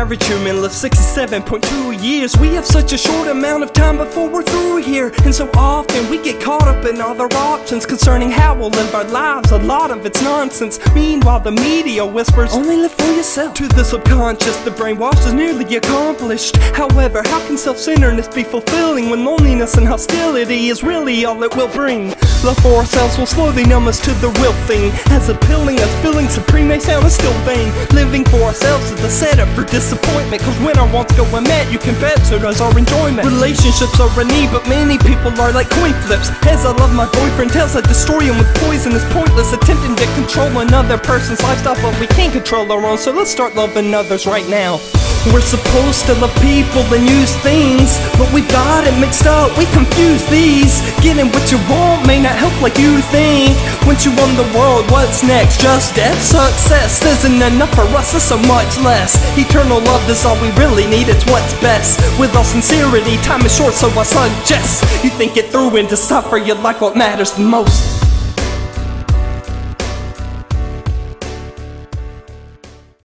average human lives 67.2 years. We have such a short amount of time before we're through here. And so often we get caught up in other options concerning how we'll live our lives. A lot of it's nonsense. Meanwhile, the media whispers, only live for yourself. To the subconscious, the brainwash is nearly accomplished. However, how can self centeredness be fulfilling when loneliness and hostility is really all it will bring? Love for ourselves will slowly numb us to the real thing. As appealing as feeling supreme may sound is still vain. Living for ourselves is a setup for disappointment. Cause when our wants go unmet, you can bet so does our enjoyment. Relationships are a need, but many people are like coin flips. As I love my boyfriend, tells I destroy him with poison is pointless. Attempting to control another person's lifestyle, but we can't control our own. So let's start loving others right now. We're supposed to love people and use things, but we've got it mixed up. We confuse these. Getting what you want may not help like you think. Once you won the world, what's next? Just death? Success isn't enough for us, it's so much less. Eternal love is all we really need, it's what's best. With all sincerity, time is short, so I suggest you think it through and decide for your life what matters the most.